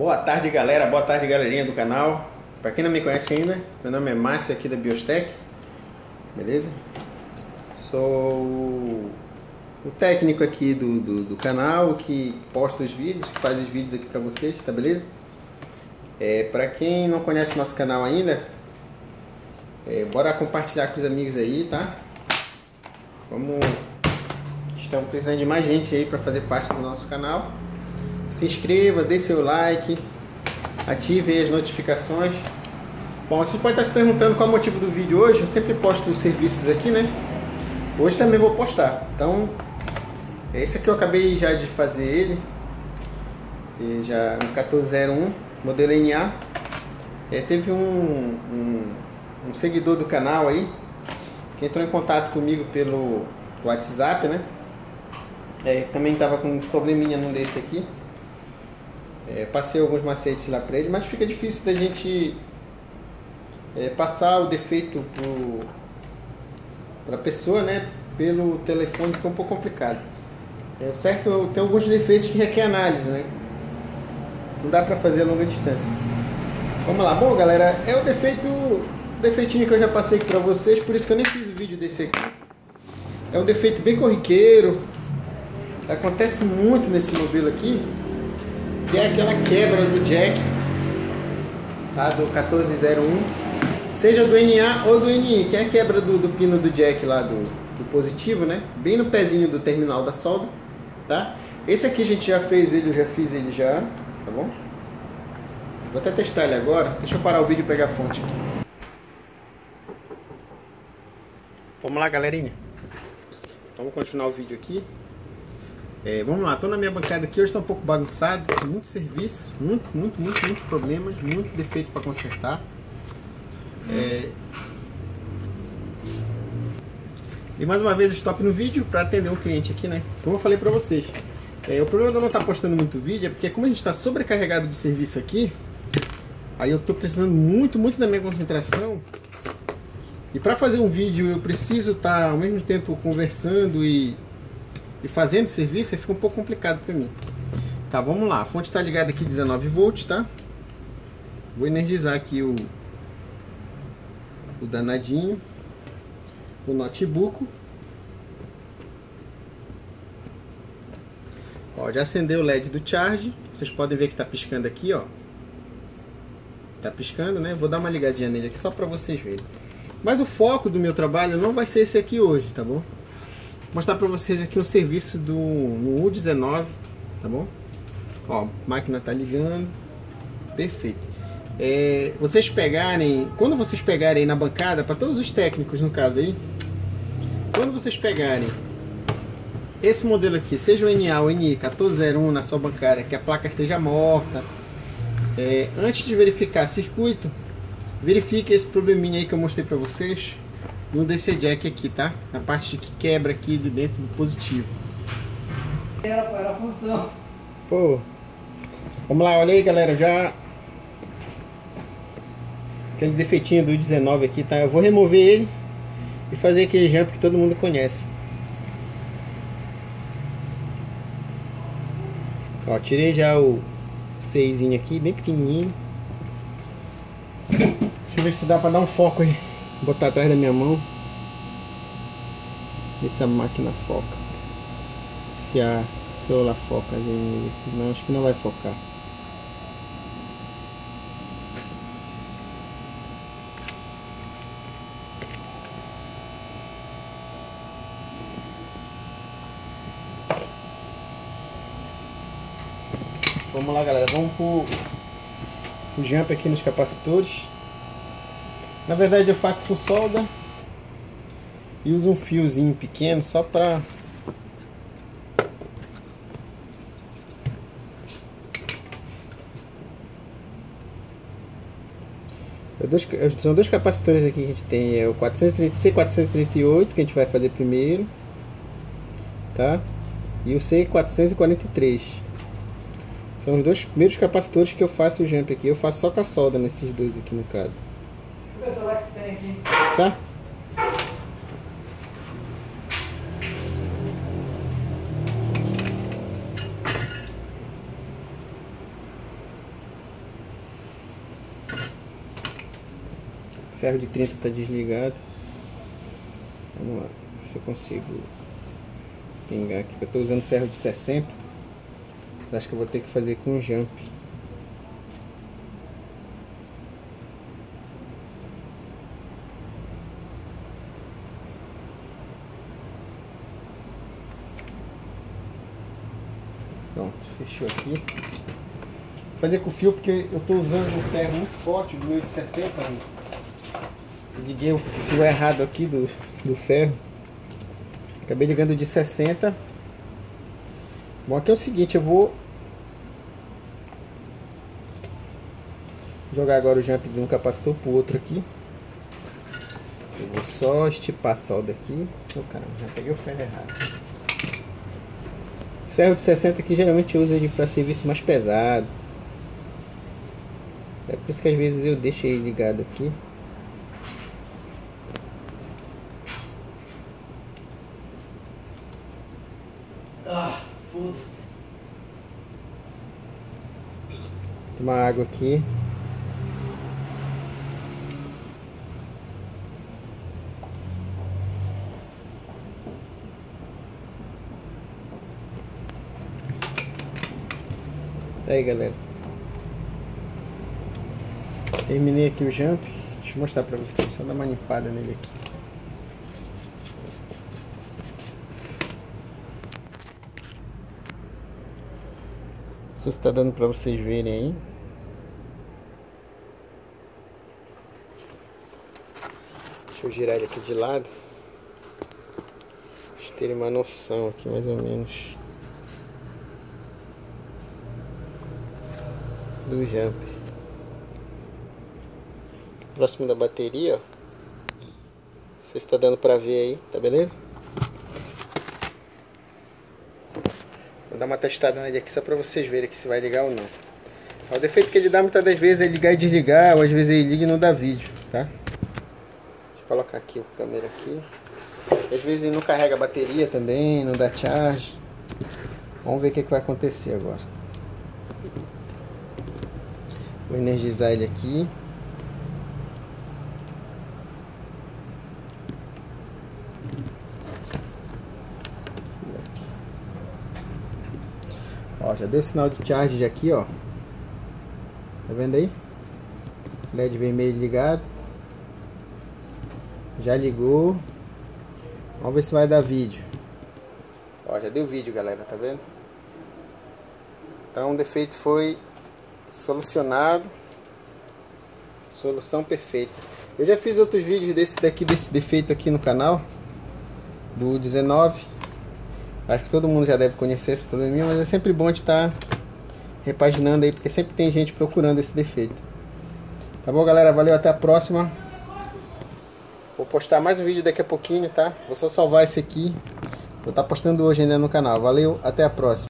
Boa tarde, galera. Boa tarde, galerinha do canal. Para quem não me conhece ainda, meu nome é Márcio aqui da Biostec. Beleza? Sou o técnico aqui do, do, do, canal que posta os vídeos, que faz os vídeos aqui para vocês, tá beleza? É, para quem não conhece nosso canal ainda, é, bora compartilhar com os amigos aí, tá? Vamos estamos precisando de mais gente aí para fazer parte do nosso canal. Se inscreva, dê seu like, ative as notificações. Bom, você pode estar se perguntando qual é o motivo do vídeo hoje. Eu sempre posto os serviços aqui, né? Hoje também vou postar. Então, esse aqui eu acabei já de fazer ele. E já no 1401, modelo NA. É, teve um, um, um, seguidor do canal aí que entrou em contato comigo pelo WhatsApp, né? É, também estava com um probleminha num desse aqui. É, passei alguns macetes lá para ele, mas fica difícil da gente é, passar o defeito para a pessoa, né? Pelo telefone fica um pouco complicado. É certo, tem alguns defeitos que requer análise, né? Não dá para fazer a longa distância. Vamos lá, bom galera, é o defeito, defeitinho que eu já passei aqui para vocês, por isso que eu nem fiz o vídeo desse aqui. É um defeito bem corriqueiro, acontece muito nesse modelo aqui, que é aquela quebra do jack, tá? Do 1401, seja do NA ou do NI, que é a quebra do, do pino do jack lá do, do positivo, né? Bem no pezinho do terminal da solda tá? Esse aqui a gente já fez ele, eu já fiz ele já, tá bom? Vou até testar ele agora. Deixa eu parar o vídeo e pegar a fonte aqui. Vamos lá, galerinha. Vamos continuar o vídeo aqui. É, vamos lá, tô na minha bancada aqui, hoje tá um pouco bagunçado, muito serviço, muito, muito, muito, muitos problemas, muito defeito para consertar. É... E mais uma vez stop no vídeo para atender um cliente aqui, né? Como eu falei para vocês. É, o problema de eu não estar tá postando muito vídeo é porque como a gente está sobrecarregado de serviço aqui, aí eu tô precisando muito, muito da minha concentração. E para fazer um vídeo eu preciso estar tá, ao mesmo tempo conversando e, e fazendo serviço, fica um pouco complicado para mim. Tá, vamos lá. A fonte está ligada aqui 19 volts, tá? Vou energizar aqui o, o danadinho o notebook. Ó, já acendeu o LED do charge. Vocês podem ver que está piscando aqui, ó. Tá piscando, né? Vou dar uma ligadinha nele aqui só para vocês verem. Mas o foco do meu trabalho não vai ser esse aqui hoje, tá bom? Mostrar para vocês aqui um serviço do no U19, tá bom? Ó, máquina tá ligando. Perfeito. É, vocês pegarem, quando vocês pegarem na bancada, para todos os técnicos no caso aí, quando vocês pegarem esse modelo aqui, seja o NA ou NI 1401 na sua bancária, que a placa esteja morta, é, antes de verificar circuito, verifique esse probleminha aí que eu mostrei para vocês no DC Jack aqui, tá? Na parte que quebra aqui de dentro do positivo. Era, era a função. Pô, vamos lá, olha aí galera, já aquele defeitinho do 19 aqui, tá? Eu vou remover ele e fazer aquele jump que todo mundo conhece. Ó, tirei já o 6 aqui, bem pequenininho. Deixa eu ver se dá pra dar um foco aí. Vou botar atrás da minha mão. Ver se a máquina foca. Se a celular foca. Não, acho que não vai focar. Vamos lá, galera. Vamos pro, pro jump aqui nos capacitores. Na verdade, eu faço com solda e uso um fiozinho pequeno só para são dois capacitores aqui que a gente tem, é o 430, C438 que a gente vai fazer primeiro, tá? E o C443. São os dois primeiros capacitores que eu faço o jump aqui. Eu faço só com a solda nesses dois aqui no caso. Tá. Ferro de 30 está desligado. Vamos lá, se eu consigo pingar aqui. Eu estou usando ferro de 60. Acho que eu vou ter que fazer com jump. Pronto, fechou aqui. Vou fazer com fio porque eu estou usando um ferro muito forte, do meu de 60. Né? Liguei o fio errado aqui do, do ferro. Acabei ligando de 60. Bom, aqui é o seguinte, eu vou jogar agora o jump de um capacitor pro outro aqui. Eu vou só estipar a solda aqui. Oh, caramba, já peguei o ferro errado. Ferro de 60 aqui geralmente uso ele para serviço mais pesado. É por isso que às vezes eu deixo ele ligado aqui. Ah, foda-se. Tomar água aqui. Aí galera. Terminei aqui o jump. Deixa eu mostrar pra vocês Só dar uma limpada nele aqui. Não sei se está dando pra vocês verem aí. Deixa eu girar ele aqui de lado. Deixa eu terem uma noção aqui mais ou menos do jump. Próximo da bateria. Você está dando para ver aí, tá beleza? Vou dar uma testada nele aqui só para vocês verem aqui se vai ligar ou não. O defeito que ele dá muitas das vezes é ligar e desligar, ou às vezes ele liga e não dá vídeo, tá? Deixa eu colocar aqui a câmera aqui. Às vezes ele não carrega a bateria também, não dá charge. Vamos ver o que, que vai acontecer agora. Vou energizar ele aqui. Ó, já deu sinal de charge aqui, ó. Tá vendo aí? LED vermelho ligado. Já ligou. Vamos ver se vai dar vídeo. Ó, já deu vídeo, galera, tá vendo? Então o defeito foi solucionado. Solução perfeita. Eu já fiz outros vídeos desse daqui, desse defeito aqui no canal. Do 19. Acho que todo mundo já deve conhecer esse probleminha, mas é sempre bom de estar tá repaginando aí, porque sempre tem gente procurando esse defeito. Tá bom, galera? Valeu, até a próxima. Vou postar mais um vídeo daqui a pouquinho, tá? Vou só salvar esse aqui. Vou estar tá postando hoje ainda no canal. Valeu, até a próxima.